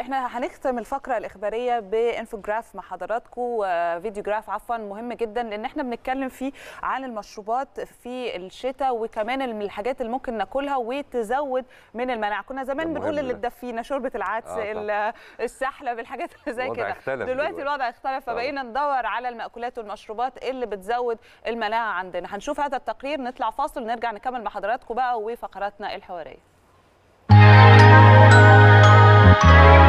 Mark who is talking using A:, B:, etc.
A: إحنا هنختم الفقرة الإخبارية بإنفوجراف مع حضراتكم فيديو جراف عفوا مهم جدا لأن إحنا بنتكلم فيه عن المشروبات في الشتاء وكمان الحاجات اللي ممكن ناكلها وتزود من المناعة كنا زمان بنقول اللي. تدفينا شوربة العدس
B: آه،
A: ال- السحلب الحاجات اللي زي كده دلوقتي
B: دلوقتي.
A: الوضع اختلف
B: طبعا.
A: فبقينا ندور على المأكولات والمشروبات اللي بتزود المناعة عندنا هنشوف هذا التقرير نطلع فاصل ونرجع نكمل مع حضراتكم بقى وفقراتنا الحوارية Música